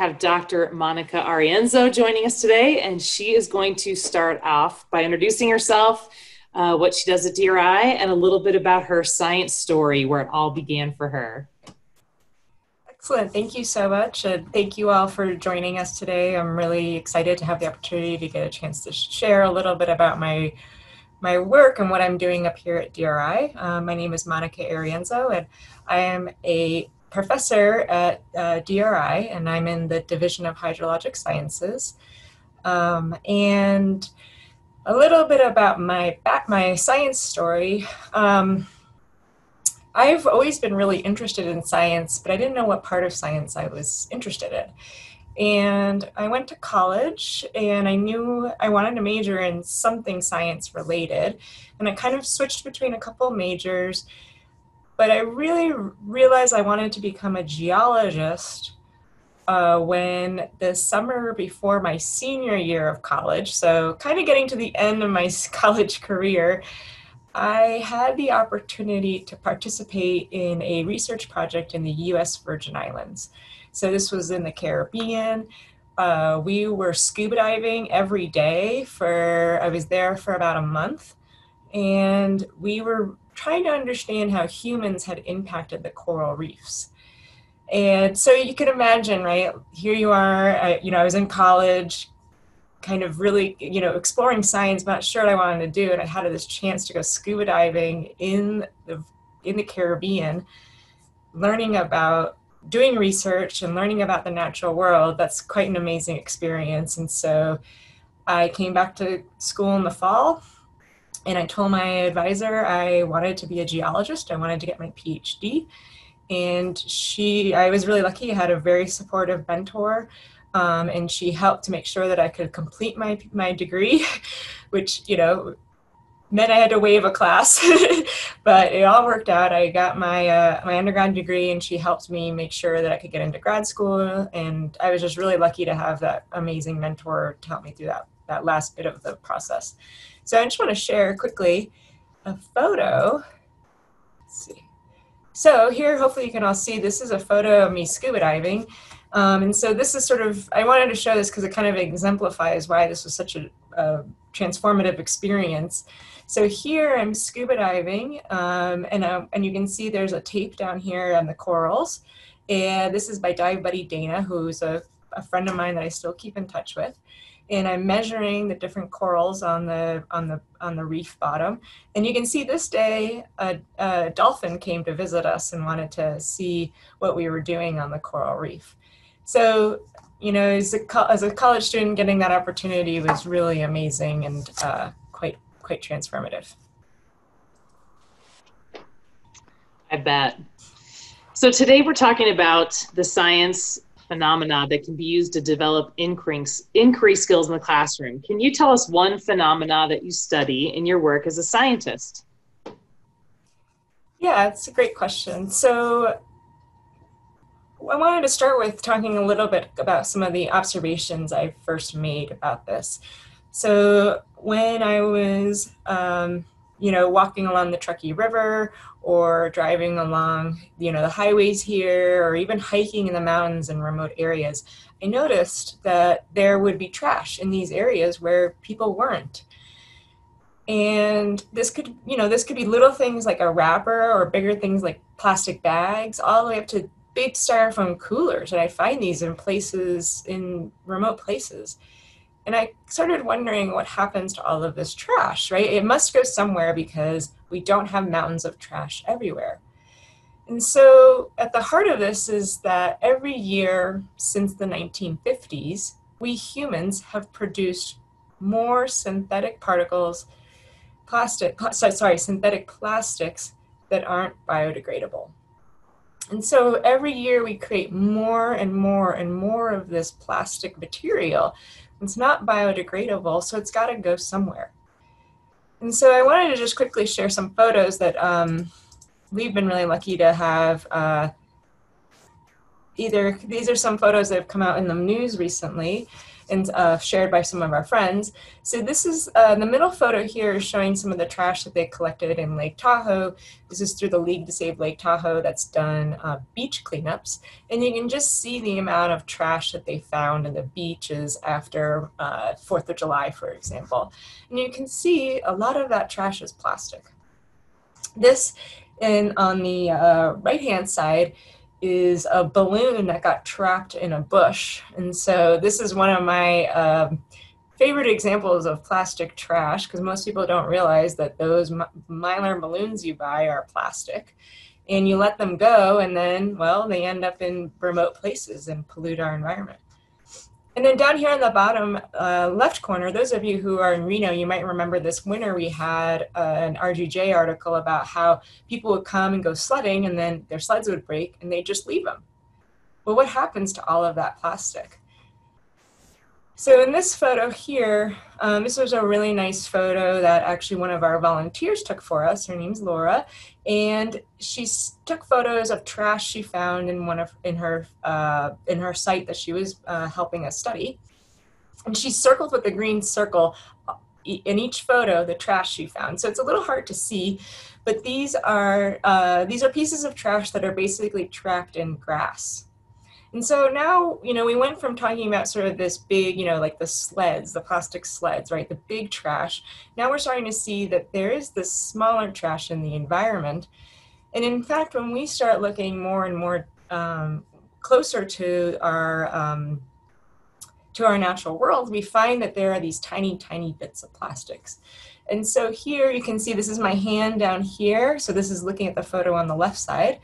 have Dr. Monica Arienzo joining us today, and she is going to start off by introducing herself, uh, what she does at DRI, and a little bit about her science story, where it all began for her. Excellent. Thank you so much. And thank you all for joining us today. I'm really excited to have the opportunity to get a chance to share a little bit about my my work and what I'm doing up here at DRI. Uh, my name is Monica Arienzo, and I am a professor at uh, DRI, and I'm in the Division of Hydrologic Sciences. Um, and a little bit about my back, my science story. Um, I've always been really interested in science, but I didn't know what part of science I was interested in. And I went to college and I knew I wanted to major in something science related. And I kind of switched between a couple majors but I really realized I wanted to become a geologist uh, when the summer before my senior year of college, so kind of getting to the end of my college career, I had the opportunity to participate in a research project in the US Virgin Islands. So this was in the Caribbean. Uh, we were scuba diving every day for, I was there for about a month. And we were trying to understand how humans had impacted the coral reefs. And so you can imagine, right? Here you are, I, you know, I was in college, kind of really, you know, exploring science, not sure what I wanted to do, and I had this chance to go scuba diving in the in the Caribbean, learning about doing research and learning about the natural world. That's quite an amazing experience. And so I came back to school in the fall and I told my advisor I wanted to be a geologist. I wanted to get my PhD. And she, I was really lucky. I had a very supportive mentor, um, and she helped to make sure that I could complete my my degree, which you know meant I had to waive a class, but it all worked out. I got my uh, my undergrad degree, and she helped me make sure that I could get into grad school. And I was just really lucky to have that amazing mentor to help me through that that last bit of the process. So I just want to share quickly a photo. Let's see. So here, hopefully you can all see, this is a photo of me scuba diving. Um, and so this is sort of, I wanted to show this because it kind of exemplifies why this was such a, a transformative experience. So here I'm scuba diving, um, and, uh, and you can see there's a tape down here on the corals. And this is by dive buddy Dana, who's a, a friend of mine that I still keep in touch with and I'm measuring the different corals on the on the on the reef bottom. And you can see this day a, a, dolphin came to visit us and wanted to see what we were doing on the coral reef. So you know, as a, as a college student, getting that opportunity was really amazing and uh, quite quite transformative. I bet. So today we're talking about the science phenomena that can be used to develop increase, increase skills in the classroom. Can you tell us one phenomena that you study in your work as a scientist? Yeah, it's a great question. So I wanted to start with talking a little bit about some of the observations I first made about this. So when I was, um, you know, walking along the Truckee River or driving along, you know, the highways here or even hiking in the mountains in remote areas, I noticed that there would be trash in these areas where people weren't. And this could, you know, this could be little things like a wrapper or bigger things like plastic bags, all the way up to big styrofoam coolers. And I find these in places, in remote places. And I started wondering what happens to all of this trash, right? It must go somewhere because we don't have mountains of trash everywhere. And so, at the heart of this is that every year since the 1950s, we humans have produced more synthetic particles, plastic, sorry, synthetic plastics that aren't biodegradable. And so every year we create more and more and more of this plastic material. It's not biodegradable, so it's got to go somewhere. And so I wanted to just quickly share some photos that um, we've been really lucky to have. Uh, either these are some photos that have come out in the news recently, and uh, shared by some of our friends. So this is, uh, the middle photo here is showing some of the trash that they collected in Lake Tahoe. This is through the League to Save Lake Tahoe that's done uh, beach cleanups. And you can just see the amount of trash that they found in the beaches after 4th uh, of July, for example. And you can see a lot of that trash is plastic. This, and on the uh, right-hand side, is a balloon that got trapped in a bush. And so this is one of my um, favorite examples of plastic trash because most people don't realize that those mylar balloons you buy are plastic. And you let them go, and then, well, they end up in remote places and pollute our environment. And then down here in the bottom uh, left corner, those of you who are in Reno, you might remember this winter we had uh, an RGJ article about how people would come and go sledding and then their sleds would break and they'd just leave them. Well, what happens to all of that plastic? So in this photo here, um, this was a really nice photo that actually one of our volunteers took for us. Her name's Laura, and she took photos of trash she found in one of in her uh, in her site that she was uh, helping us study, and she circled with the green circle uh, in each photo the trash she found. So it's a little hard to see, but these are uh, these are pieces of trash that are basically trapped in grass. And so now, you know, we went from talking about sort of this big, you know, like the sleds, the plastic sleds, right, the big trash. Now we're starting to see that there is this smaller trash in the environment. And in fact, when we start looking more and more um, closer to our um, to our natural world, we find that there are these tiny, tiny bits of plastics. And so here you can see this is my hand down here. So this is looking at the photo on the left side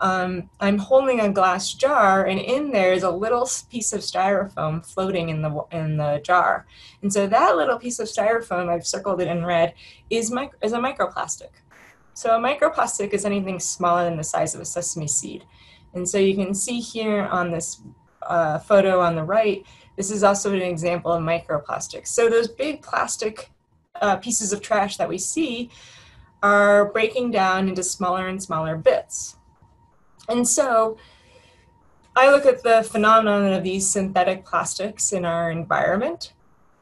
um, I'm holding a glass jar, and in there is a little piece of styrofoam floating in the in the jar. And so that little piece of styrofoam, I've circled it in red, is mic- is a microplastic. So a microplastic is anything smaller than the size of a sesame seed. And so you can see here on this uh, photo on the right, this is also an example of microplastics. So those big plastic uh, pieces of trash that we see are breaking down into smaller and smaller bits. And so I look at the phenomenon of these synthetic plastics in our environment.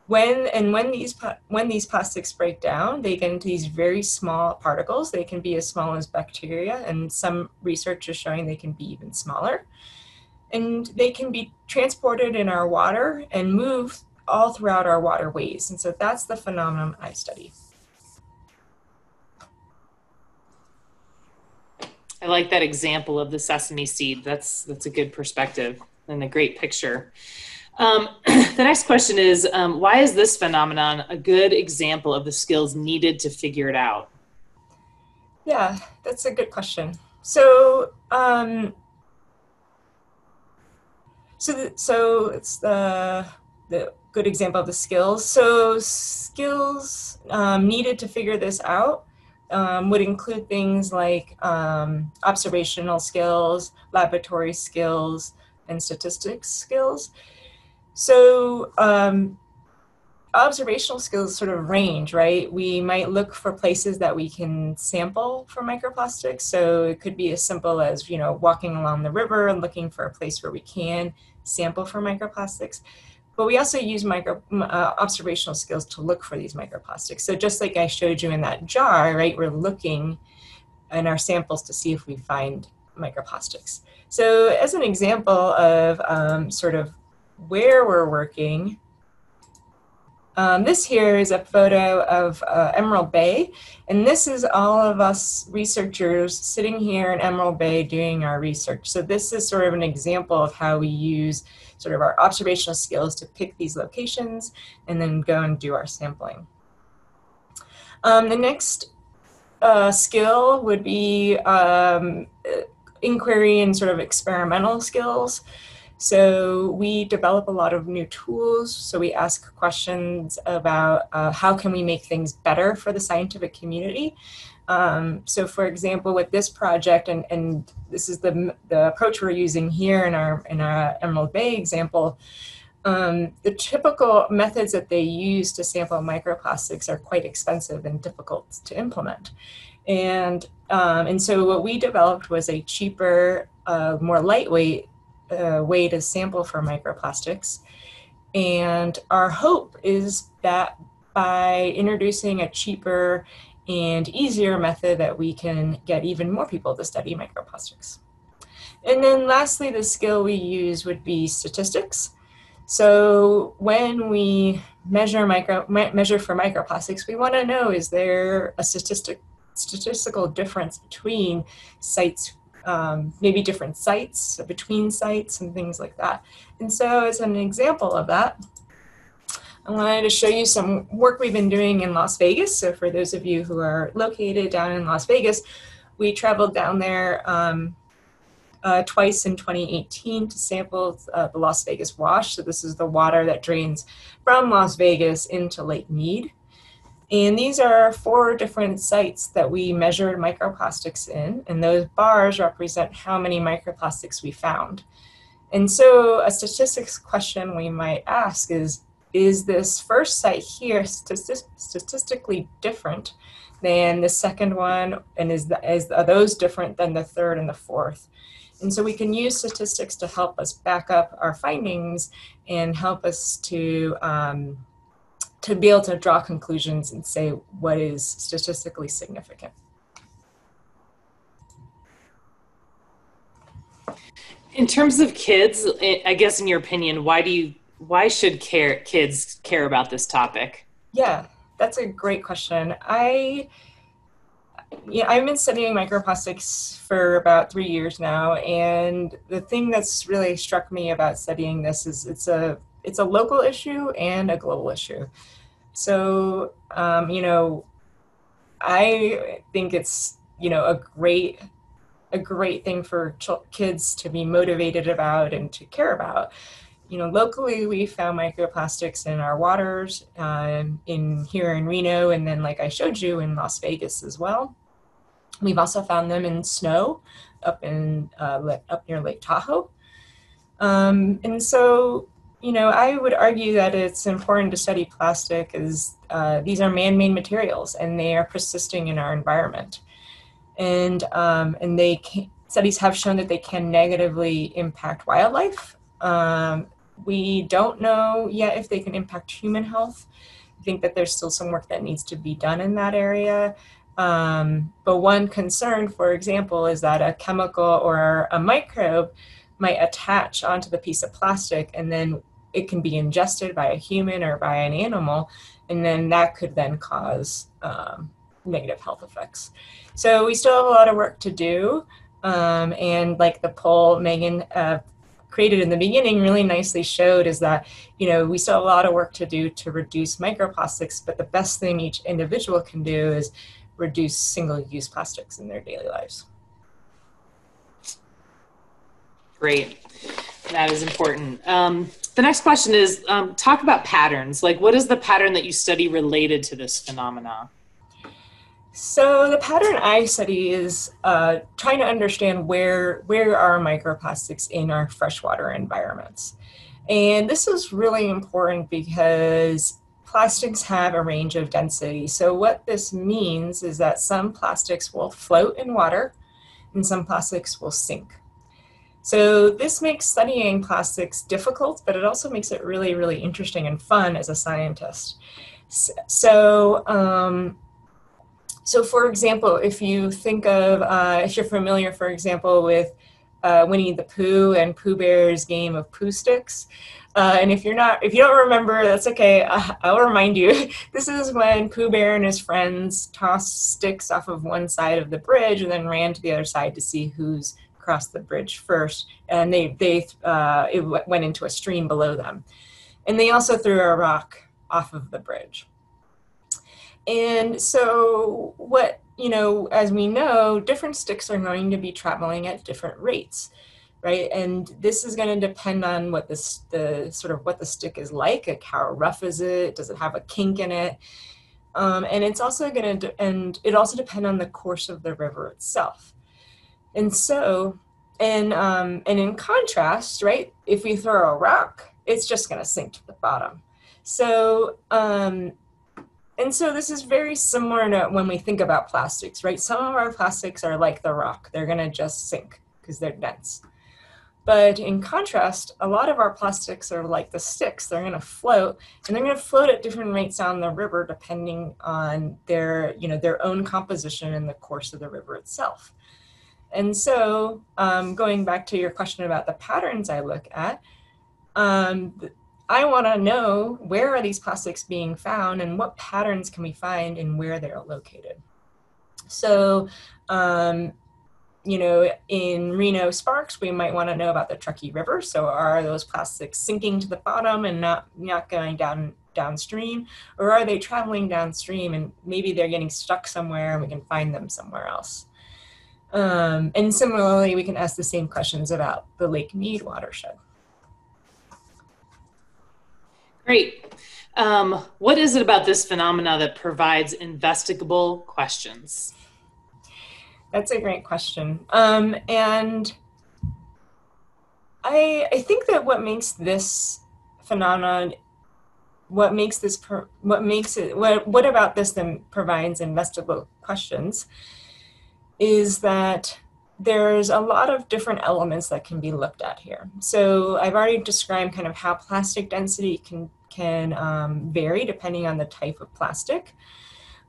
When and when these when these plastics break down, they get into these very small particles. They can be as small as bacteria, and some research is showing they can be even smaller. And they can be transported in our water and move all throughout our waterways. And so that's the phenomenon I study. I like that example of the sesame seed. That's that's a good perspective and a great picture. Um, the next question is um, why is this phenomenon a good example of the skills needed to figure it out? Yeah, that's a good question. So, um, so, the, so it's the the good example of the skills. So, skills um, needed to figure this out um, would include things like um, observational skills, laboratory skills, and statistics skills. So um, observational skills sort of range, right? We might look for places that we can sample for microplastics. So it could be as simple as, you know, walking along the river and looking for a place where we can sample for microplastics. But we also use micro uh, observational skills to look for these microplastics. So just like I showed you in that jar, right, we're looking in our samples to see if we find microplastics. So as an example of um, sort of where we're working, um, this here is a photo of uh, Emerald Bay, and this is all of us researchers sitting here in Emerald Bay doing our research. So this is sort of an example of how we use sort of our observational skills to pick these locations and then go and do our sampling. Um, the next uh, skill would be um, inquiry and sort of experimental skills. So we develop a lot of new tools. So we ask questions about uh, how can we make things better for the scientific community. Um, so for example, with this project, and, and this is the, the approach we're using here in our, in our Emerald Bay example, um, the typical methods that they use to sample microplastics are quite expensive and difficult to implement. And, um, and so what we developed was a cheaper, uh, more lightweight uh, way to sample for microplastics. And our hope is that by introducing a cheaper and easier method that we can get even more people to study microplastics. And then lastly, the skill we use would be statistics. So when we measure micro measure for microplastics, we want to know is there a statistic statistical difference between sites, um, maybe different sites between sites and things like that. And so as an example of that, I wanted to show you some work we've been doing in Las Vegas. So for those of you who are located down in Las Vegas, we traveled down there um, uh, twice in 2018 to sample uh, the Las Vegas wash. So this is the water that drains from Las Vegas into Lake Mead. And these are four different sites that we measured microplastics in, and those bars represent how many microplastics we found. And so a statistics question we might ask is, is this first site here statistically different than the second one? And is, the, is are those different than the third and the fourth? And so we can use statistics to help us back up our findings and help us to, um, to be able to draw conclusions and say what is statistically significant. In terms of kids, I guess in your opinion, why do you why should care kids care about this topic? Yeah, that's a great question. I yeah, I've been studying microplastics for about three years now, and the thing that's really struck me about studying this is it's a it's a local issue and a global issue. So, um, you know, I think it's you know a great a great thing for ch- kids to be motivated about and to care about you know, locally we found microplastics in our waters, um, in here in Reno, and then like I showed you in Las Vegas as well. We've also found them in snow up in uh, up near Lake Tahoe. Um, and so, you know, I would argue that it's important to study plastic as uh, these are man-made materials and they are persisting in our environment. And um, and they can, studies have shown that they can negatively impact wildlife um, we don't know yet if they can impact human health. I think that there's still some work that needs to be done in that area. Um, but one concern, for example, is that a chemical or a microbe might attach onto the piece of plastic and then it can be ingested by a human or by an animal, and then that could then cause um, negative health effects. So we still have a lot of work to do. Um, and like the poll Megan uh, created in the beginning really nicely showed is that you know we still have a lot of work to do to reduce microplastics but the best thing each individual can do is reduce single-use plastics in their daily lives great. That is important. Um, the next question is um, talk about patterns. Like what is the pattern that you study related to this phenomena? So the pattern I study is uh, trying to understand where where are microplastics in our freshwater environments, and this is really important because plastics have a range of density. So what this means is that some plastics will float in water, and some plastics will sink. So this makes studying plastics difficult, but it also makes it really really interesting and fun as a scientist. So um, so, for example, if you think of, uh, if you're familiar, for example, with uh, Winnie the Pooh and Pooh Bear's game of Pooh Sticks, uh, and if you're not, if you don't remember, that's okay. I'll remind you. this is when Pooh Bear and his friends tossed sticks off of one side of the bridge and then ran to the other side to see who's crossed the bridge first. And they they uh, it went into a stream below them, and they also threw a rock off of the bridge. And so, what, you know, as we know, different sticks are going to be traveling at different rates, right? And this is going to depend on what this, the sort of what the stick is like, like how rough is it? Does it have a kink in it? Um, and it's also going to, and it also depend on the course of the river itself. And so, and um, and in contrast, right, if we throw a rock, it's just going to sink to the bottom. So um, and so this is very similar to when we think about plastics, right? Some of our plastics are like the rock. They're going to just sink because they're dense. But in contrast, a lot of our plastics are like the sticks. They're going to float, and they're going to float at different rates down the river depending on their, you know, their own composition in the course of the river itself. And so, um, going back to your question about the patterns I look at, um, I want to know where are these plastics being found and what patterns can we find and where they're located. So um, you know, in Reno Sparks, we might want to know about the Truckee River. So are those plastics sinking to the bottom and not, not going down downstream? Or are they traveling downstream and maybe they're getting stuck somewhere and we can find them somewhere else? Um, and similarly, we can ask the same questions about the Lake Mead watershed. Great. Um, what is it about this phenomena that provides investigable questions? That's a great question. Um, and I, I think that what makes this phenomenon, what makes this, what makes it, what, what about this then provides investigative questions is that there's a lot of different elements that can be looked at here. So I've already described kind of how plastic density can, can um, vary depending on the type of plastic.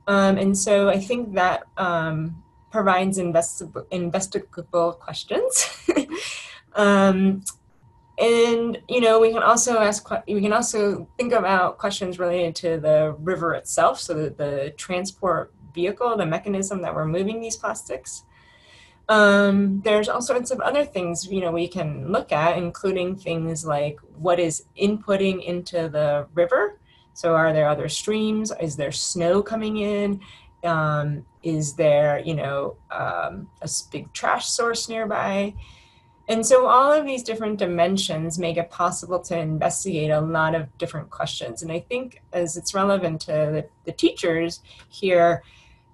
Um, and so I think that um, provides investigable, investigable questions. um, and you know we can also ask we can also think about questions related to the river itself so the, the transport vehicle the mechanism that we're moving these plastics um, there's all sorts of other things you know we can look at including things like what is inputting into the river so are there other streams is there snow coming in um, is there, you know, um, a big trash source nearby? And so all of these different dimensions make it possible to investigate a lot of different questions. And I think as it's relevant to the, the teachers here,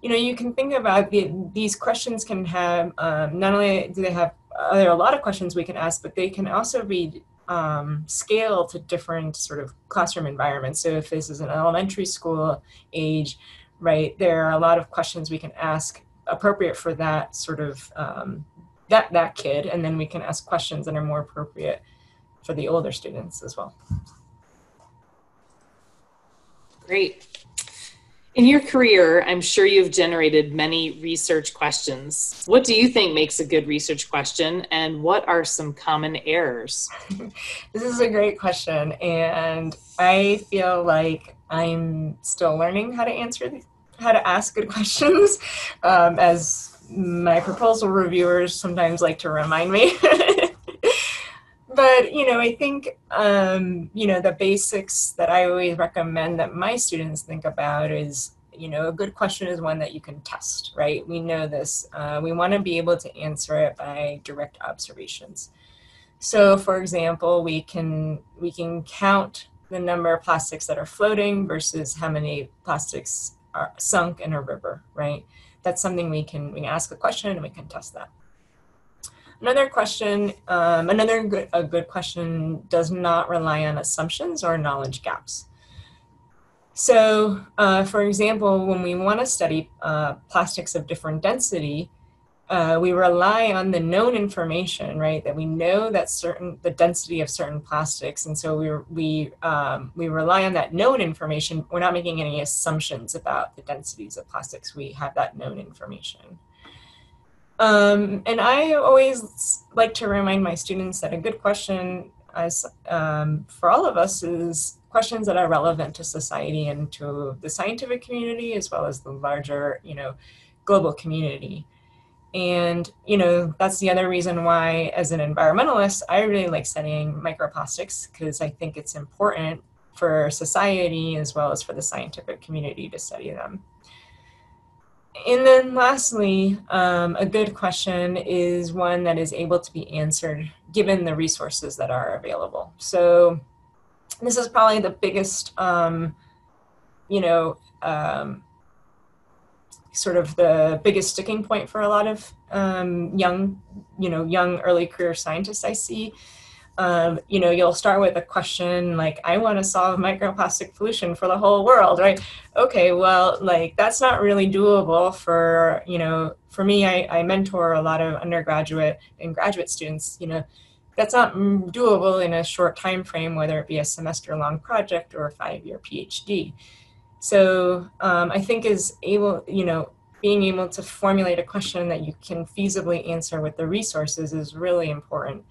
you know, you can think about the, these questions can have, um, not only do they have, uh, there are a lot of questions we can ask, but they can also be um, scaled to different sort of classroom environments. So if this is an elementary school age, right? There are a lot of questions we can ask appropriate for that sort of um, that that kid, and then we can ask questions that are more appropriate for the older students as well. Great. In your career, I'm sure you've generated many research questions. What do you think makes a good research question, and what are some common errors? this is a great question, and I feel like I'm still learning how to answer how to ask good questions, um, as my proposal reviewers sometimes like to remind me. but you know, I think um, you know the basics that I always recommend that my students think about is you know a good question is one that you can test right we know this uh, we want to be able to answer it by direct observations so for example we can we can count the number of plastics that are floating versus how many plastics are sunk in a river, right? That's something we can, we can ask a question and we can test that. Another question, um, another good, a good question does not rely on assumptions or knowledge gaps. So, uh, for example, when we want to study uh, plastics of different density, uh, we rely on the known information, right? That we know that certain the density of certain plastics, and so we we um, we rely on that known information. We're not making any assumptions about the densities of plastics. We have that known information. Um, and I always like to remind my students that a good question, as um, for all of us, is questions that are relevant to society and to the scientific community as well as the larger, you know, global community. And, you know, that's the other reason why, as an environmentalist, I really like studying microplastics because I think it's important for society as well as for the scientific community to study them. And then lastly, um, a good question is one that is able to be answered given the resources that are available. So this is probably the biggest, um, you know, um, sort of the biggest sticking point for a lot of um, young, you know, young early career scientists I see. You know, you'll start with a question like, I want to solve microplastic pollution for the whole world, right? Okay, well, like that's not really doable for, you know, for me, I, I mentor a lot of undergraduate and graduate students, you know, that's not doable in a short time frame, whether it be a semester long project or a five year PhD. So um, I think is able, you know, being able to formulate a question that you can feasibly answer with the resources is really important.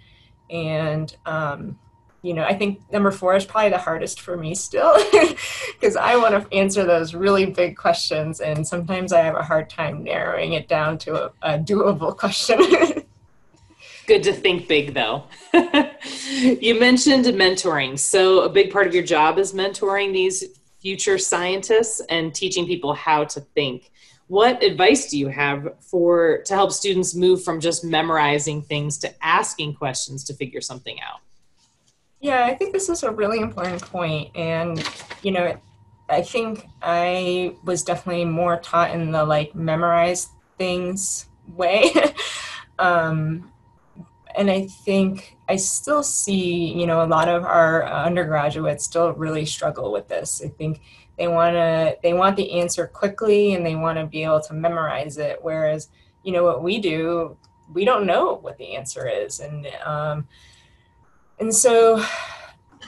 And um, you know, I think number four is probably the hardest for me still because I want to answer those really big questions, and sometimes I have a hard time narrowing it down to a, a doable question. Good to think big, though. you mentioned mentoring. So, a big part of your job is mentoring these future scientists and teaching people how to think. What advice do you have for to help students move from just memorizing things to asking questions to figure something out? Yeah, I think this is a really important point, and you know, I think I was definitely more taught in the like memorize things way. um, and I think I still see, you know, a lot of our undergraduates still really struggle with this. I think they want to they want the answer quickly and they want to be able to memorize it whereas, you know, what we do, we don't know what the answer is and um and so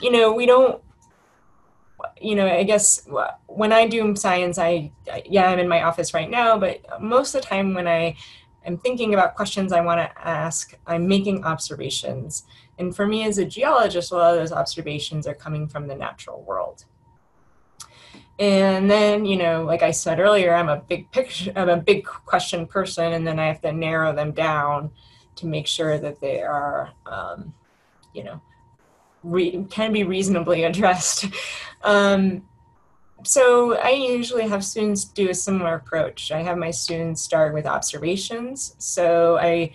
you know, we don't you know, I guess when I do science, I, yeah, I'm in my office right now, but most of the time when I I'm thinking about questions I want to ask, I'm making observations. And for me as a geologist, a lot of those observations are coming from the natural world. And then, you know, like I said earlier, I'm a big picture, I'm a big question person, and then I have to narrow them down to make sure that they are, um, you know, re- can be reasonably addressed. Um, so I usually have students do a similar approach. I have my students start with observations. So I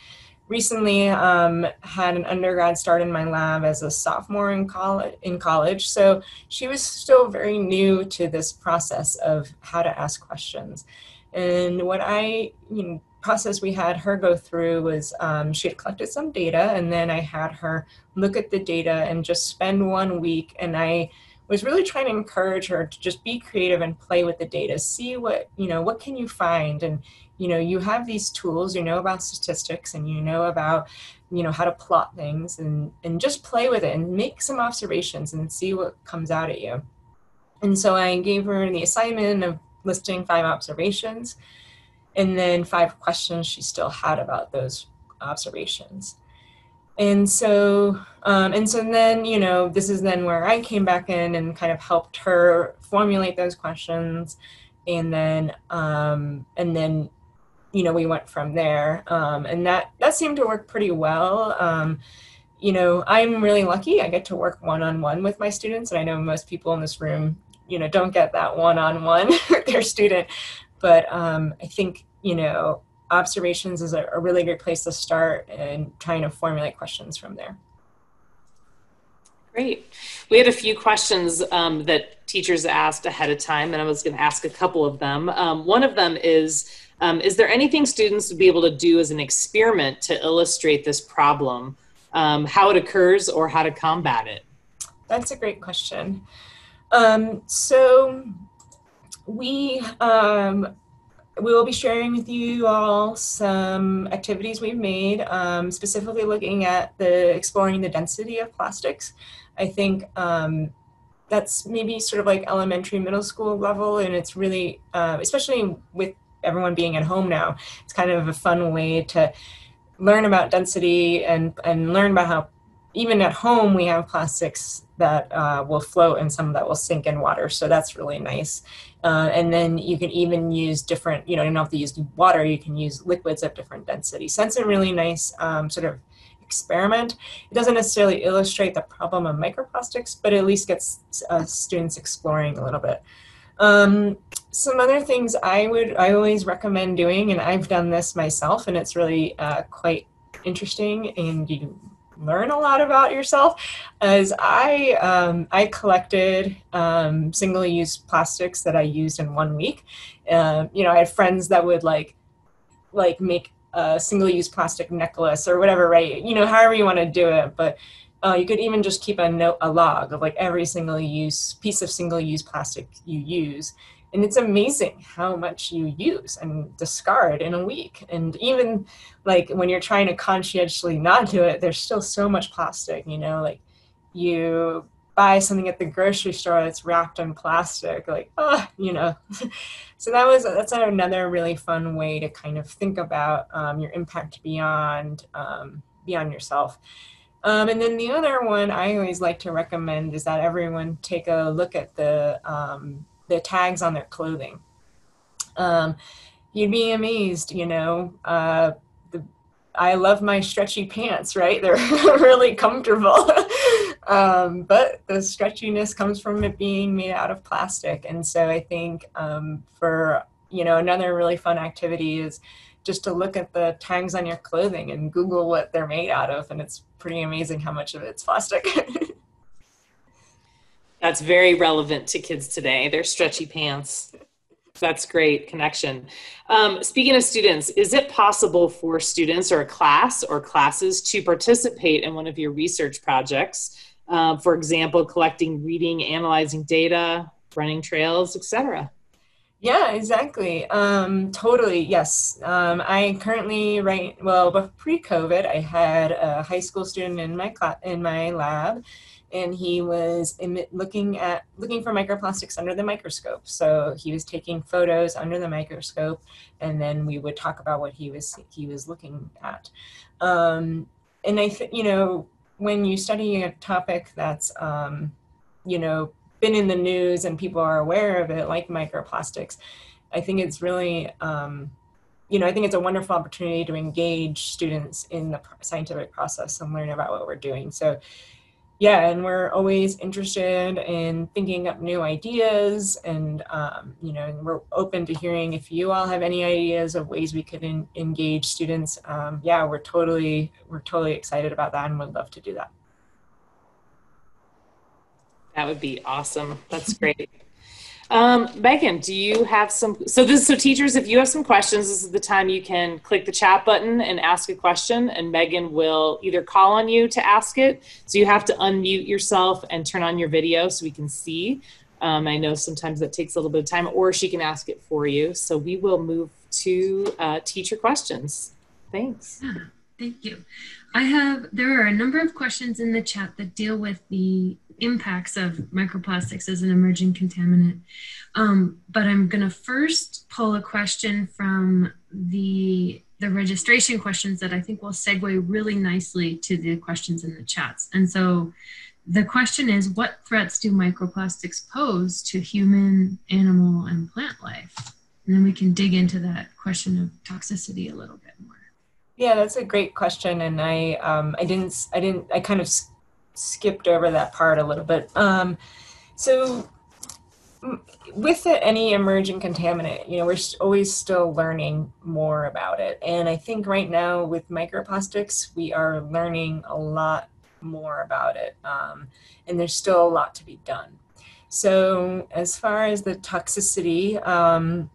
recently um, had an undergrad start in my lab as a sophomore in college. In college, so she was still very new to this process of how to ask questions. And what I, you know, process we had her go through was um, she had collected some data, and then I had her look at the data and just spend one week, and I was really trying to encourage her to just be creative and play with the data see what you know what can you find and you know you have these tools you know about statistics and you know about you know how to plot things and and just play with it and make some observations and see what comes out at you. And so i gave her the assignment of listing five observations and then five questions she still had about those observations. And so um, and so then you know this is then where i came back in and kind of helped her formulate those questions and then um, and then you know we went from there um, and that that seemed to work pretty well um, you know i'm really lucky i get to work one-on-one with my students and i know most people in this room you know don't get that one-on-one with their student but um, i think you know observations is a, a really great place to start and trying to formulate questions from there. Great. We had a few questions um, that teachers asked ahead of time, and I was going to ask a couple of them. Um, one of them is um, Is there anything students would be able to do as an experiment to illustrate this problem, um, how it occurs, or how to combat it? That's a great question. Um, so, we um, we will be sharing with you all some activities we've made, um, specifically looking at the exploring the density of plastics. I think um, that's maybe sort of like elementary, middle school level, and it's really, uh, especially with everyone being at home now, it's kind of a fun way to learn about density and and learn about how even at home we have plastics that uh, will float and some that will sink in water. So that's really nice. Uh, and then you can even use different you know you don't have to use water you can use liquids of different densities so that's a really nice um, sort of experiment. It doesn't necessarily illustrate the problem of microplastics but at least gets uh, students exploring a little bit um, some other things i would i always recommend doing and i've done this myself and it's really uh, quite interesting and you learn a lot about yourself as i um, i collected um, single-use plastics that i used in one week. Uh, you know i had friends that would like like make a single-use plastic necklace or whatever right? You know however you want to do it but uh, you could even just keep a note a log of like every single use piece of single use plastic you use. And it's amazing how much you use and discard in a week. And even like when you're trying to conscientiously not do it there's still so much plastic you know like you buy something at the grocery store that's wrapped in plastic like oh you know. So that was that's another really fun way to kind of think about um, your impact beyond um, beyond yourself um, and then the other one I always like to recommend is that everyone take a look at the um, the tags on their clothing. Um, you'd be amazed, you know. Uh, the, I love my stretchy pants, right? They're really comfortable. um, but the stretchiness comes from it being made out of plastic. And so I think um, for, you know, another really fun activity is just to look at the tags on your clothing and Google what they're made out of. And it's pretty amazing how much of it's plastic. That's very relevant to kids today. Their stretchy pants. That's great connection. Um, speaking of students, is it possible for students or a class or classes to participate in one of your research projects? Uh, for example, collecting, reading, analyzing data, running trails, etc. Yeah, exactly. Um, totally. Yes. Um, I currently write. Well, pre-COVID, I had a high school student in my class in my lab, and he was looking at looking for microplastics under the microscope. So he was taking photos under the microscope, and then we would talk about what he was he was looking at. Um, and I think you know when you study a topic that's um, you know been in the news and people are aware of it, like microplastics, I think it's really um, you know, I think it's a wonderful opportunity to engage students in the scientific process and learn about what we're doing. So yeah, and we're always interested in thinking up new ideas, and um, you know, and we're open to hearing if you all have any ideas of ways we could engage students. Um, yeah, we're totally we're totally excited about that, and would love to do that. That would be awesome. That's great. Um, Megan, do you have some? So this, so teachers, if you have some questions, this is the time you can click the chat button and ask a question, and Megan will either call on you to ask it. So you have to unmute yourself and turn on your video so we can see. Um, I know sometimes that takes a little bit of time, or she can ask it for you. So we will move to uh, teacher questions. Thanks. Yeah, thank you. I have there are a number of questions in the chat that deal with the impacts of microplastics as an emerging contaminant. Um, but I'm going to first pull a question from the the registration questions that I think will segue really nicely to the questions in the chats. And so the question is, what threats do microplastics pose to human, animal, and plant life? And then we can dig into that question of toxicity a little bit more. Yeah, that's a great question, and I um, I didn't I didn't I kind of skipped over that part a little bit. Um, so with any emerging contaminant, you know, we're always still learning more about it. And I think right now with microplastics, we are learning a lot more about it. Um, and there's still a lot to be done. So as far as the toxicity, um,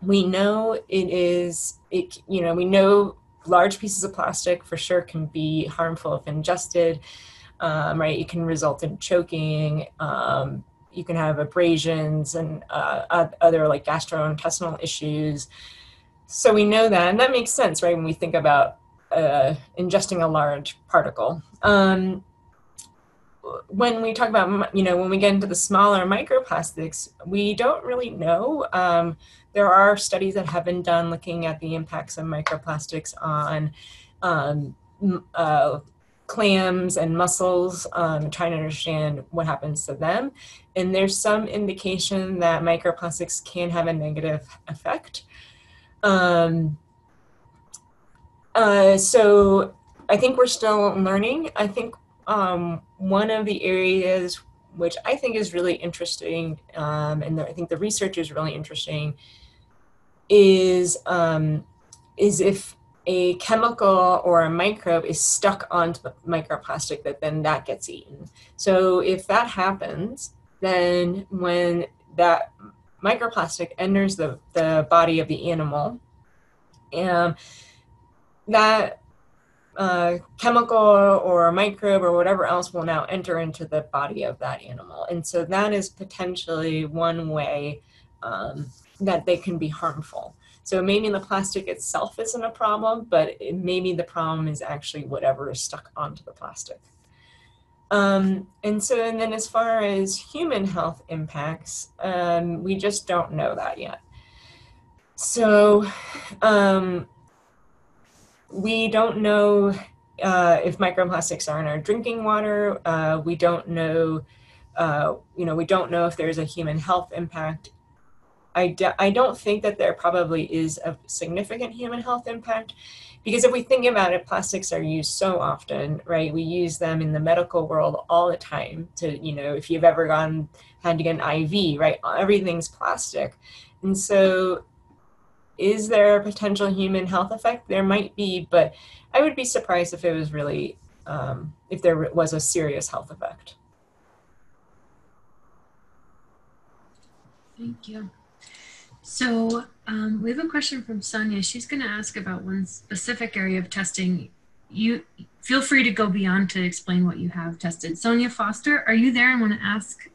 we know it is, it, you know, we know large pieces of plastic for sure can be harmful if ingested um, right? It can result in choking. Um, you can have abrasions and uh, other like gastrointestinal issues. So we know that, and that makes sense, right? When we think about uh, ingesting a large particle. Um, when we talk about, you know, when we get into the smaller microplastics, we don't really know. Um, there are studies that have been done looking at the impacts of microplastics on um, uh, clams and mussels, um, trying to understand what happens to them. And there's some indication that microplastics can have a negative effect. Um, uh, so I think we're still learning. I think um, one of the areas which I think is really interesting, um, and the, I think the research is really interesting, is um, is if a chemical or a microbe is stuck onto the microplastic that then that gets eaten. So if that happens, then when that microplastic enters the, the body of the animal, um, that uh, chemical or microbe or whatever else will now enter into the body of that animal. And so that is potentially one way um, that they can be harmful. So maybe the plastic itself isn't a problem, but it, maybe the problem is actually whatever is stuck onto the plastic. Um, and so, and then as far as human health impacts, um, we just don't know that yet. So, um, we don't know uh, if microplastics are in our drinking water. Uh, we don't know, uh, you know, we don't know if there's a human health impact I, I don't think that there probably is a significant human health impact because if we think about it plastics are used so often right? We use them in the medical world all the time to you know if you've ever gone had to get an iv right? Everything's plastic. And so is there a potential human health effect? There might be but i would be surprised if it was really um, if there was a serious health effect. Thank you so um, we have a question from Sonia. She's going to ask about one specific area of testing. You feel free to go beyond to explain what you have tested. Sonia Foster, are you there and want to ask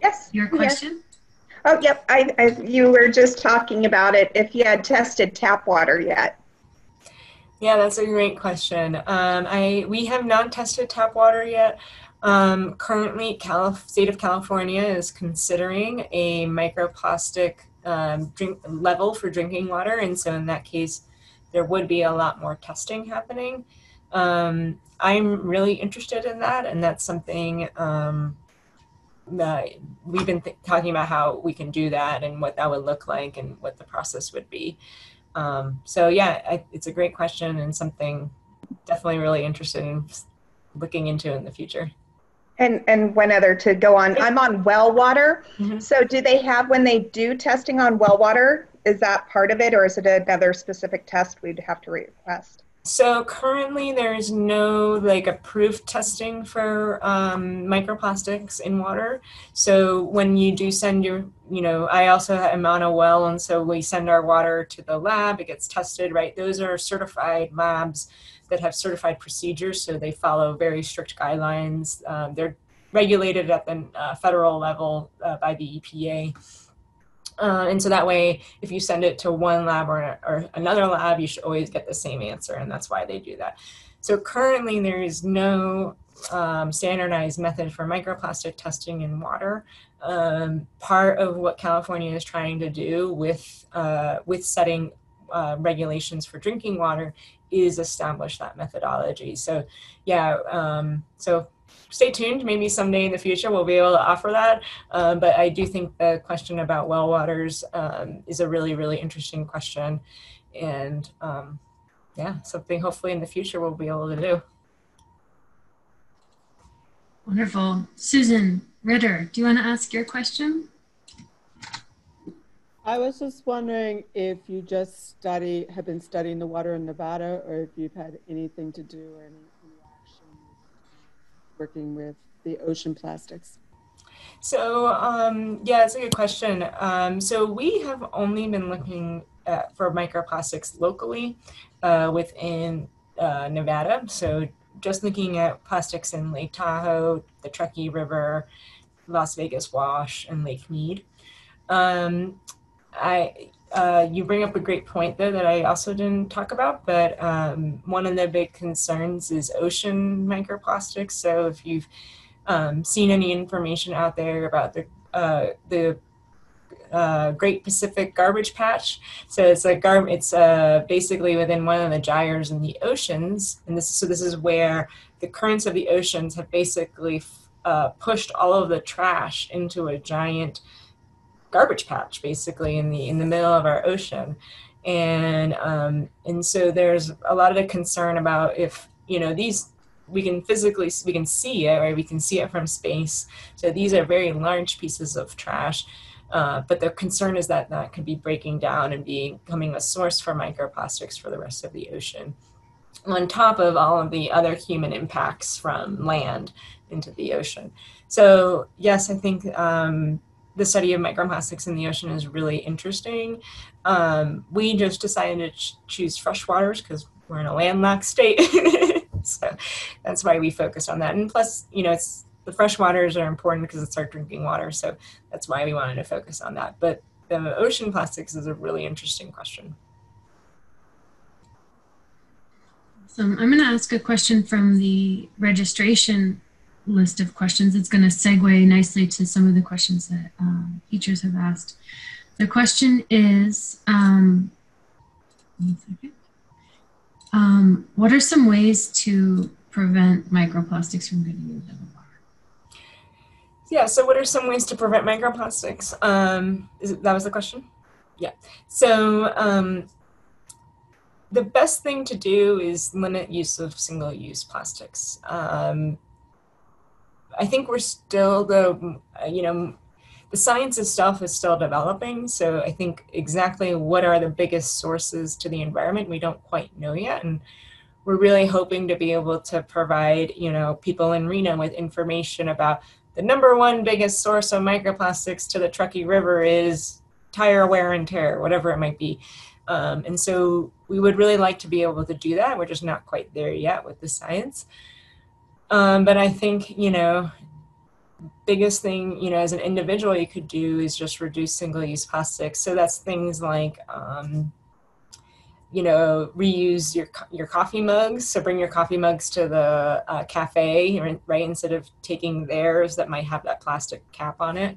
yes, your question? Yes. Oh, yep. I, I, you were just talking about it. If you had tested tap water yet. Yeah, that's a great question. Um, I we have not tested tap water yet. Um, currently, Calif- state of California is considering a microplastic um, drink level for drinking water, and so in that case, there would be a lot more testing happening. Um, I'm really interested in that, and that's something um, that we've been th- talking about how we can do that and what that would look like and what the process would be. Um, so yeah, I, it's a great question and something definitely really interested in looking into in the future. And and one other to go on, I'm on well water. Mm-hmm. So do they have when they do testing on well water? Is that part of it, or is it another specific test we'd have to request? So currently, there's no like approved testing for um, microplastics in water. So when you do send your, you know, I also am on a well, and so we send our water to the lab. It gets tested, right? Those are certified labs that have certified procedures, so they follow very strict guidelines. Um, they're regulated at the uh, federal level uh, by the EPA. Uh, and so that way, if you send it to one lab or, or another lab, you should always get the same answer, and that's why they do that. So currently, there is no um, standardized method for microplastic testing in water. Um, part of what California is trying to do with uh, with setting uh, regulations for drinking water is establish that methodology. So, yeah, um, so stay tuned. Maybe someday in the future we'll be able to offer that. Um, but I do think the question about well waters um, is a really, really interesting question. And um, yeah, something hopefully in the future we'll be able to do. Wonderful. Susan Ritter, do you want to ask your question? I was just wondering if you just study have been studying the water in Nevada, or if you've had anything to do or any interaction working with the ocean plastics. So um, yeah, it's a good question. Um, so we have only been looking at, for microplastics locally uh, within uh, Nevada. So just looking at plastics in Lake Tahoe, the Truckee River, Las Vegas Wash, and Lake Mead. Um, I uh, you bring up a great point there that I also didn't talk about, but um, one of the big concerns is ocean microplastics. So if you've um, seen any information out there about the uh, the uh, Great Pacific Garbage Patch, so it's a gar- it's uh, basically within one of the gyres in the oceans, and this so this is where the currents of the oceans have basically uh, pushed all of the trash into a giant garbage patch basically in the in the middle of our ocean. And um, and so there's a lot of the concern about if you know these we can physically we can see it right? We can see it from space. So these are very large pieces of trash uh, but the concern is that that could be breaking down and becoming a source for microplastics for the rest of the ocean. On top of all of the other human impacts from land into the ocean. So yes i think um, the study of microplastics in the ocean is really interesting. Um, we just decided to ch- choose freshwaters because we're in a landlocked state. so that's why we focused on that. And plus, you know, it's the freshwaters are important because it's our drinking water. So that's why we wanted to focus on that. But the ocean plastics is a really interesting question. So I'm going to ask a question from the registration list of questions. It's going to segue nicely to some of the questions that um, teachers have asked. The question is, um. Um, what are some ways to prevent microplastics from getting into the water? Yeah, so what are some ways to prevent microplastics? Um, it, that was the question? Yeah. So um, the best thing to do is limit use of single-use plastics. Um, I think we're still the, you know, the science itself is still developing. So I think exactly what are the biggest sources to the environment, we don't quite know yet. And we're really hoping to be able to provide, you know, people in Reno with information about the number one biggest source of microplastics to the Truckee River is tire wear and tear, whatever it might be. Um, and so we would really like to be able to do that. We're just not quite there yet with the science. Um, but I think, you know, biggest thing, you know, as an individual you could do is just reduce single-use plastics. So that's things like, um, you know, reuse your your coffee mugs. So bring your coffee mugs to the uh, cafe, right? Instead of taking theirs that might have that plastic cap on it.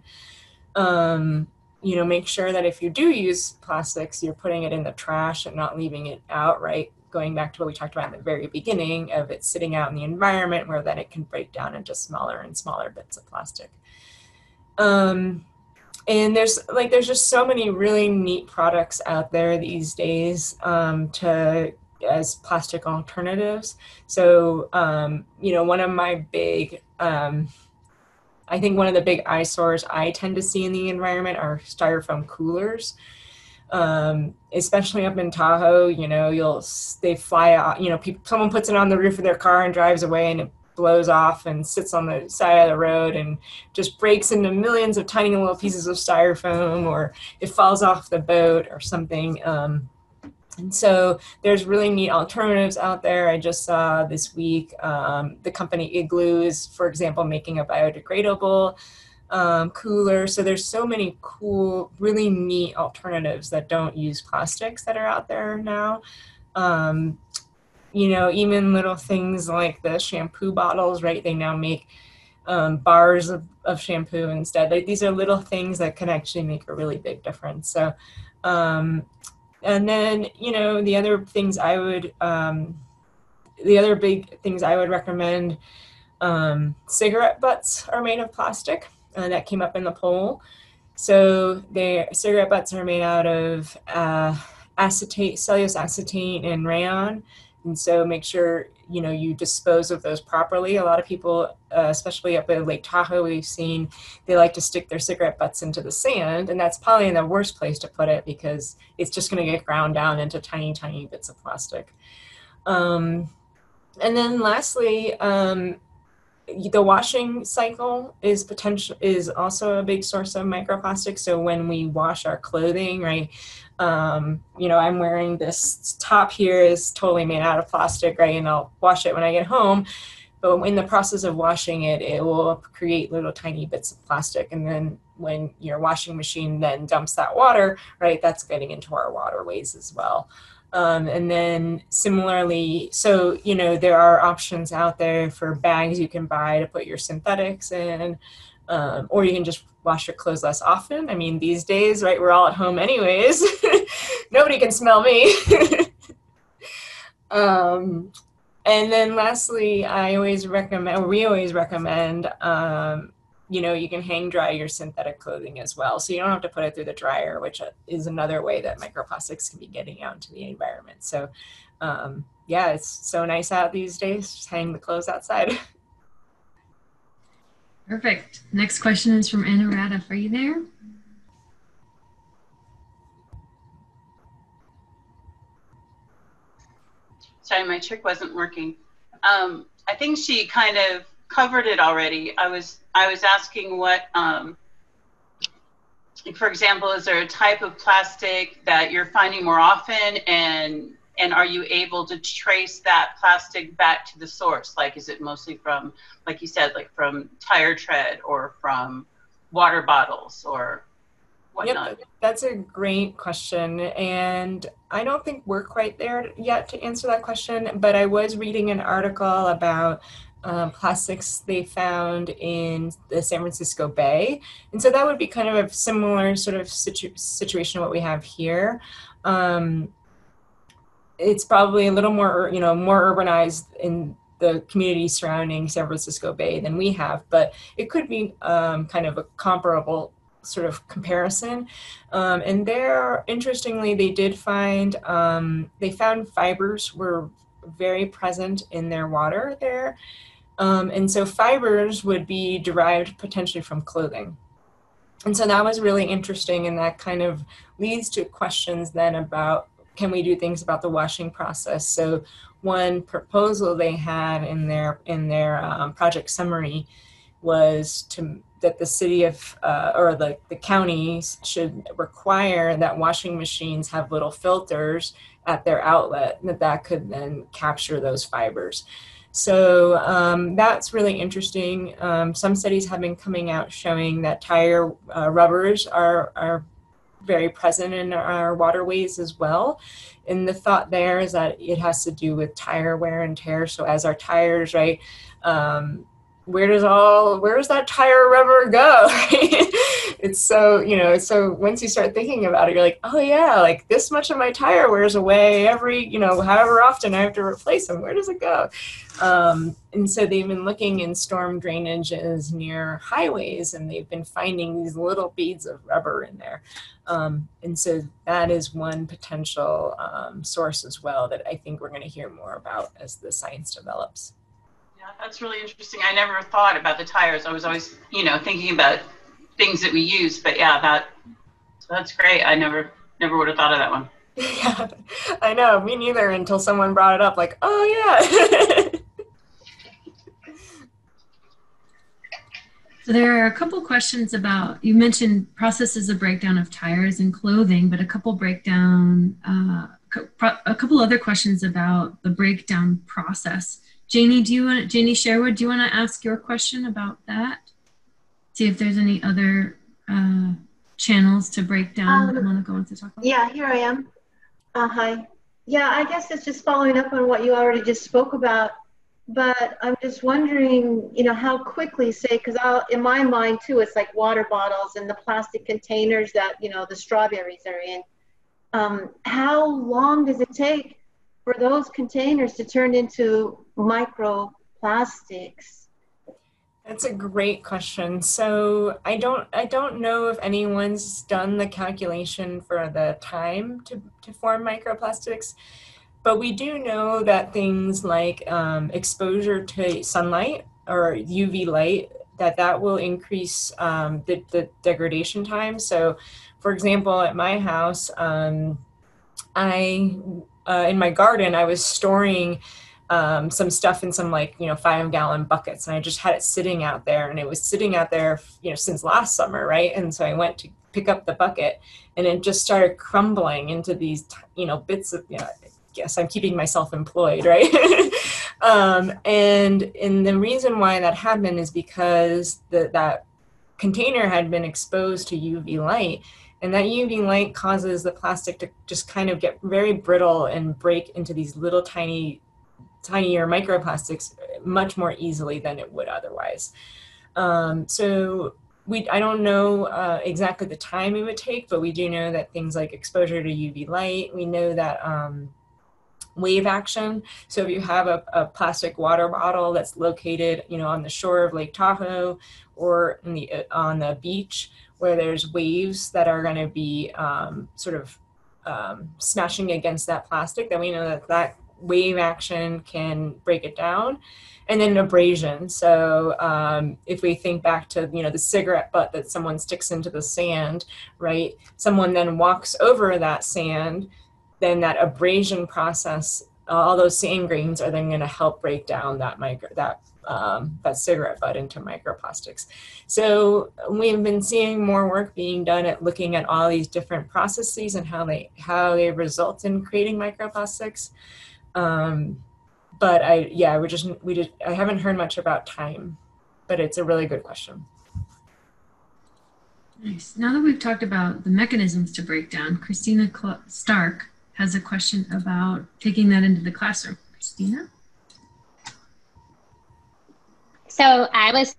Um, you know, make sure that if you do use plastics, you're putting it in the trash and not leaving it out, right? Going back to what we talked about in the very beginning of it sitting out in the environment where then it can break down into smaller and smaller bits of plastic. Um, and there's like there's just so many really neat products out there these days um, to as plastic alternatives. So um, you know, one of my big um, I think one of the big eyesores I tend to see in the environment are styrofoam coolers. Um, especially up in Tahoe, you know, you'll they fly out. You know, people, someone puts it on the roof of their car and drives away, and it blows off and sits on the side of the road and just breaks into millions of tiny little pieces of styrofoam, or it falls off the boat or something. Um, and so there's really neat alternatives out there. I just saw this week um, the company Igloo is, for example, making a biodegradable um, cooler. So there's so many cool, really neat alternatives that don't use plastics that are out there now. Um, you know, even little things like the shampoo bottles, right? They now make um, bars of, of shampoo instead. Like these are little things that can actually make a really big difference. So um, and then, you know, the other things I would, um, the other big things I would recommend, um, cigarette butts are made of plastic. Uh, that came up in the poll. So the cigarette butts are made out of uh, acetate, cellulose acetate, and rayon. And so make sure you know you dispose of those properly. A lot of people, uh, especially up at Lake Tahoe, we've seen they like to stick their cigarette butts into the sand, and that's probably the worst place to put it because it's just going to get ground down into tiny, tiny bits of plastic. Um, and then lastly, um, the washing cycle is potential is also a big source of microplastics. So when we wash our clothing, right, um, you know, I'm wearing this top here is totally made out of plastic, right? And I'll wash it when I get home. But in the process of washing it, it will create little tiny bits of plastic. And then when your washing machine then dumps that water, right, that's getting into our waterways as well. Um, and then similarly, so, you know, there are options out there for bags you can buy to put your synthetics in, um, or you can just wash your clothes less often. I mean, these days, right, we're all at home anyways. Nobody can smell me. um, and then lastly, I always recommend, we always recommend, um, you know, you can hang dry your synthetic clothing as well. So you don't have to put it through the dryer, which is another way that microplastics can be getting out into the environment. So, um, yeah, it's so nice out these days. Just hang the clothes outside. Perfect. Next question is from Anna Radif. Are you there? Sorry, my trick wasn't working. Um, I think she kind of covered it already. I was I was asking what, um, for example, is there a type of plastic that you're finding more often, and and are you able to trace that plastic back to the source like is it mostly from like you said like from tire tread or from water bottles or whatnot? Yep, that's a great question. And I don't think we're quite there yet to answer that question, but I was reading an article about um, plastics they found in the San Francisco Bay. And so that would be kind of a similar sort of situ- situation to what we have here. Um, it's probably a little more, you know, more urbanized in the community surrounding San Francisco Bay than we have, but it could be um, kind of a comparable sort of comparison. Um, and there, interestingly, they did find um, they found fibers were very present in their water there, um, and so fibers would be derived potentially from clothing. And so that was really interesting, and that kind of leads to questions then about can we do things about the washing process? So one proposal they had in their in their um, project summary was to that the city of uh, or the, the counties should require that washing machines have little filters at their outlet and that that could then capture those fibers so um, that's really interesting um, some studies have been coming out showing that tire uh, rubbers are, are very present in our waterways as well. And the thought there is that it has to do with tire wear and tear. So as our tires, right, um, where does all where does that tire rubber go? it's so you know so once you start thinking about it, you're like, oh yeah, like this much of my tire wears away every you know however often I have to replace them. Where does it go? Um, and so they've been looking in storm drainages near highways, and they've been finding these little beads of rubber in there. Um, and so that is one potential um, source as well that I think we're going to hear more about as the science develops. Yeah, that's really interesting. I never thought about the tires. I was always, you know, thinking about things that we use. But yeah, that so that's great. I never never would have thought of that one. Yeah, I know. Me neither. Until someone brought it up, like, oh yeah. So there are a couple questions about, you mentioned processes of breakdown of tires and clothing, but a couple breakdown, uh, a couple other questions about the breakdown process. Janie, do you want, Janie Sherwood, do you want to ask your question about that? See if there's any other uh, channels to break down um, that Monica wants to talk about. Yeah, here I am. Uh, hi. Yeah, I guess it's just following up on what you already just spoke about but I'm just wondering, you know, how quickly, say, because in my mind too, it's like water bottles and the plastic containers that you know the strawberries are in. Um, how long does it take for those containers to turn into microplastics? That's a great question. So I don't I don't know if anyone's done the calculation for the time to, to form microplastics. But we do know that things like um, exposure to sunlight or UV light, that that will increase um, the, the degradation time. So, for example, at my house, um, I uh, in my garden I was storing um, some stuff in some like you know five gallon buckets, and I just had it sitting out there, and it was sitting out there you know since last summer, right? And so I went to pick up the bucket, and it just started crumbling into these you know bits of you know guess I'm keeping myself employed, right? um, and and the reason why that happened is because the, that container had been exposed to UV light, and that UV light causes the plastic to just kind of get very brittle and break into these little tiny, tinier microplastics much more easily than it would otherwise. Um, so we I don't know uh, exactly the time it would take, but we do know that things like exposure to UV light. We know that um, wave action. So if you have a, a, plastic water bottle that's located, you know, on the shore of Lake Tahoe or the uh, on the beach where there's waves that are going to be um, sort of um, smashing against that plastic, then we know that that wave action can break it down. And then abrasion. So um, if we think back to you know the cigarette butt that someone sticks into the sand, right? Someone then walks over that sand then that abrasion process, all those sand grains are then going to help break down that micro, that um, that cigarette butt into microplastics. So we've been seeing more work being done at looking at all these different processes and how they how they result in creating microplastics. Um, but I yeah we just we just I haven't heard much about time, but it's a really good question. Nice. Now that we've talked about the mechanisms to break down, Christina Stark has a question about taking that into the classroom. Christina? So I was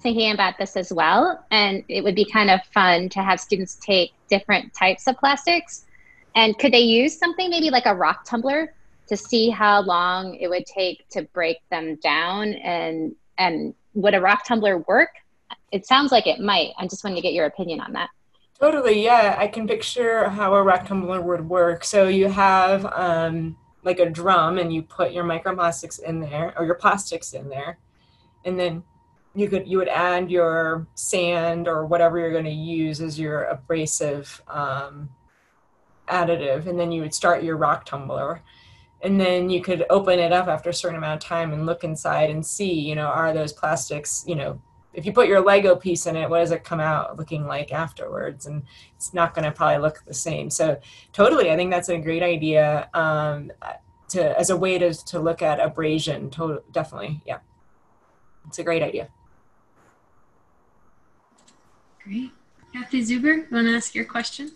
thinking about this as well, and it would be kind of fun to have students take different types of plastics. And could they use something maybe like a rock tumbler to see how long it would take to break them down and and would a rock tumbler work? It sounds like it might. I'm just wanted to get your opinion on that. Totally, yeah. I can picture how a rock tumbler would work. So you have um, like a drum and you put your microplastics in there or your plastics in there. And then you could you would add your sand or whatever you're going to use as your abrasive um, additive and then you would start your rock tumbler and then you could open it up after a certain amount of time and look inside and see you know are those plastics you know if you put your lego piece in it what does it come out looking like afterwards and it's not going to probably look the same so totally i think that's a great idea um, to as a way to, to look at abrasion totally definitely yeah it's a great idea Great. Kathy Zuber, you want to ask your question?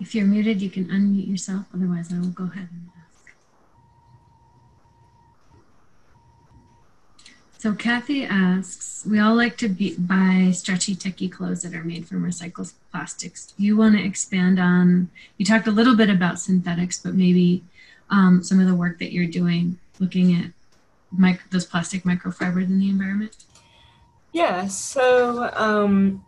If you're muted, you can unmute yourself. Otherwise, I will go ahead and ask. So Kathy asks, we all like to be, buy stretchy, techy clothes that are made from recycled plastics. Do you want to expand on, you talked a little bit about synthetics, but maybe um, some of the work that you're doing looking at micro, those plastic microfibers in the environment? Yeah, so, um,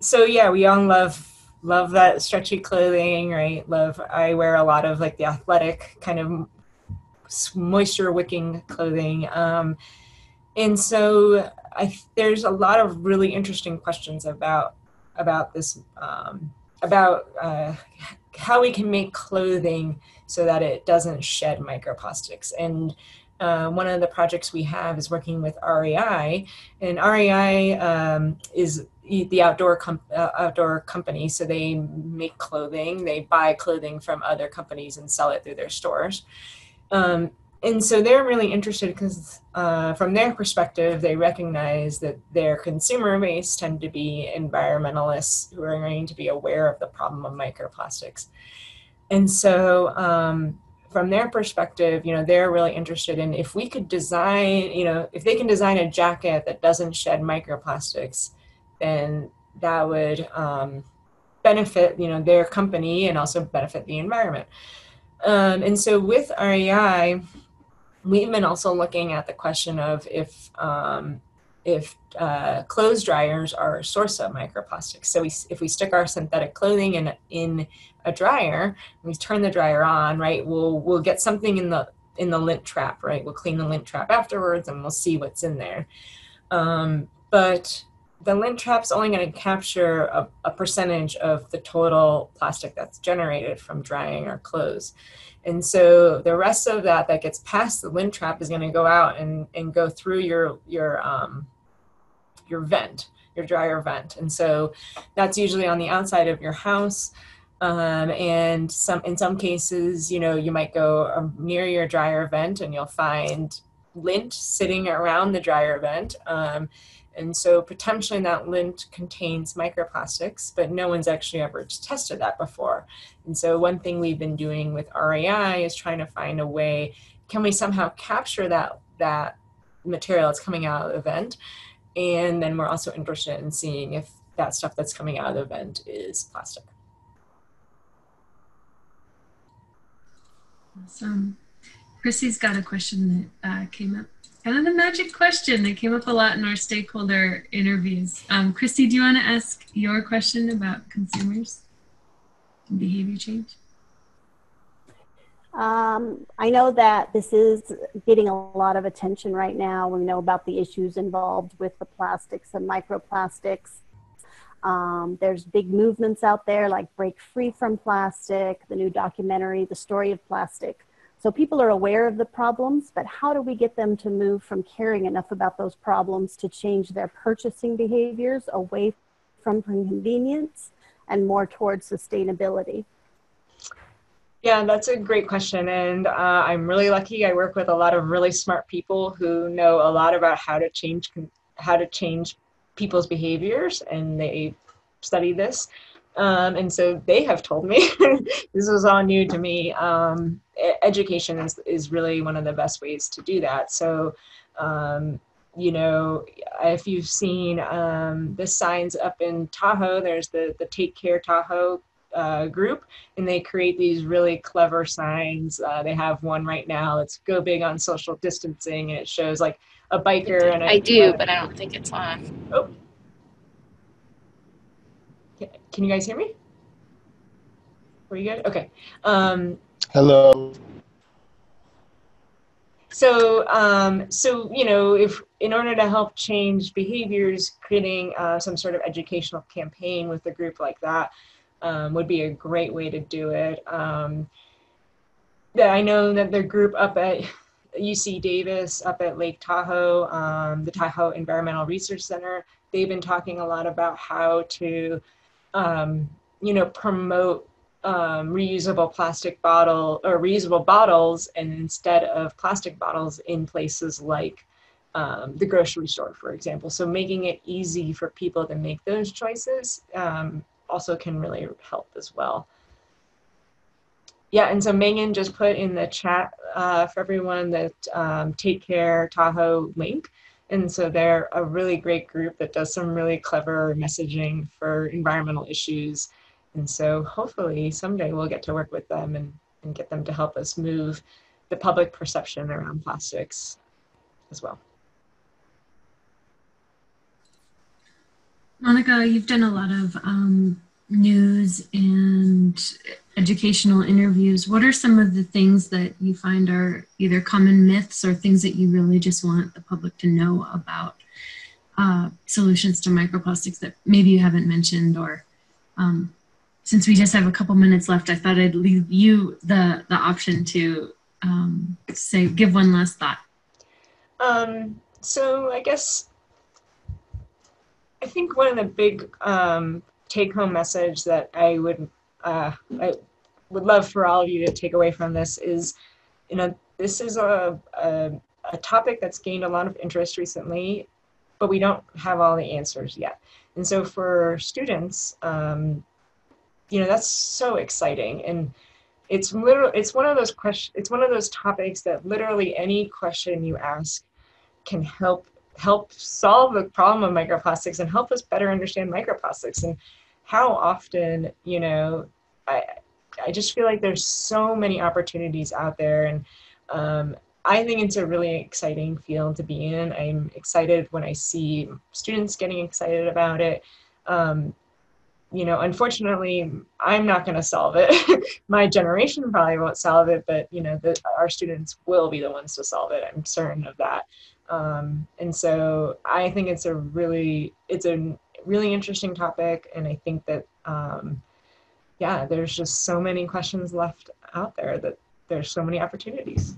so yeah, we all love love that stretchy clothing, right? Love, I wear a lot of like the athletic kind of moisture wicking clothing. Um, and so I, there's a lot of really interesting questions about about this um, about uh, how we can make clothing so that it doesn't shed microplastics and uh, one of the projects we have is working with REI, and REI um, is the outdoor com- uh, outdoor company. So they make clothing, they buy clothing from other companies and sell it through their stores. Um, and so they're really interested because uh, from their perspective they recognize that their consumer base tend to be environmentalists who are going to be aware of the problem of microplastics and so um, from their perspective you know they're really interested in if we could design you know if they can design a jacket that doesn't shed microplastics then that would um, benefit you know their company and also benefit the environment um, and so with REI, we've been also looking at the question of if um, if uh, clothes dryers are a source of microplastics. So we, if we stick our synthetic clothing in in a dryer, we turn the dryer on, right? We'll we'll get something in the in the lint trap, right? We'll clean the lint trap afterwards, and we'll see what's in there. Um, but the lint trap's only going to capture a, a percentage of the total plastic that's generated from drying our clothes. And so the rest of that that gets past the lint trap is going to go out and, and go through your your um, your vent, your dryer vent. And so that's usually on the outside of your house. Um, and some in some cases, you know, you might go um, near your dryer vent and you'll find lint sitting around the dryer vent. Um, and so potentially that lint contains microplastics, but no one's actually ever tested that before. And so one thing we've been doing with REI is trying to find a way, can we somehow capture that, that material that's coming out of the vent? And then we're also interested in seeing if that stuff that's coming out of the vent is plastic. Awesome. Chrissy's got a question that uh, came up kind of the magic question that came up a lot in our stakeholder interviews. Um, Christy, do you want to ask your question about consumers and behavior change? Um, I know that this is getting a lot of attention right now. We know about the issues involved with the plastics and microplastics. Um, there's big movements out there like Break Free from Plastic, the new documentary, The Story of Plastic. So people are aware of the problems, but how do we get them to move from caring enough about those problems to change their purchasing behaviors away from convenience and more towards sustainability? Yeah, that's a great question. And uh, I'm really lucky. I work with a lot of really smart people who know a lot about how to change how to change people's behaviors, and they study this. Um, and so they have told me this was all new to me. Um, education is, is really one of the best ways to do that. So, um, you know, if you've seen um, the signs up in Tahoe, there's the, the Take Care Tahoe uh, group, and they create these really clever signs. Uh, they have one right now that's go big on social distancing, and it shows like a biker and a, I do, but I don't think it's on. Oh. Can you guys hear me? Are you good? Okay. Um, Hello. So, um, so you know, if in order to help change behaviors, creating uh, some sort of educational campaign with a group like that um, would be a great way to do it. Um, I know that the group up at UC Davis, up at Lake Tahoe, um, the Tahoe Environmental Research Center, they've been talking a lot about how to, um, you know, promote um, reusable plastic bottle or reusable bottles and instead of plastic bottles in places like um, the grocery store, for example. So making it easy for people to make those choices um, also can really help as well. Yeah, and so Megan just put in the chat uh, for everyone that um, Take Care Tahoe link. And so they're a really great group that does some really clever messaging for environmental issues. And so hopefully someday we'll get to work with them and, and get them to help us move the public perception around plastics as well. Monica, you've done a lot of um, news and educational interviews. What are some of the things that you find are either common myths or things that you really just want the public to know about uh, solutions to microplastics that maybe you haven't mentioned or um, since we just have a couple minutes left, I thought I'd leave you the the option to um, say give one last thought. Um, so I guess I think one of the big um, take home message that I would uh, I would love for all of you to take away from this is, you know, this is a, a, a topic that's gained a lot of interest recently, but we don't have all the answers yet. And so for students, um, you know that's so exciting and it's literally it's one of those questions it's one of those topics that literally any question you ask can help help solve the problem of microplastics and help us better understand microplastics and how often you know i i just feel like there's so many opportunities out there and um, i think it's a really exciting field to be in i'm excited when i see students getting excited about it um, you know, unfortunately, I'm not going to solve it. My generation probably won't solve it, but you know, the, our students will be the ones to solve it. I'm certain of that. Um, and so I think it's a really, it's a really interesting topic, and I think that, um, yeah, there's just so many questions left out there that there's so many opportunities.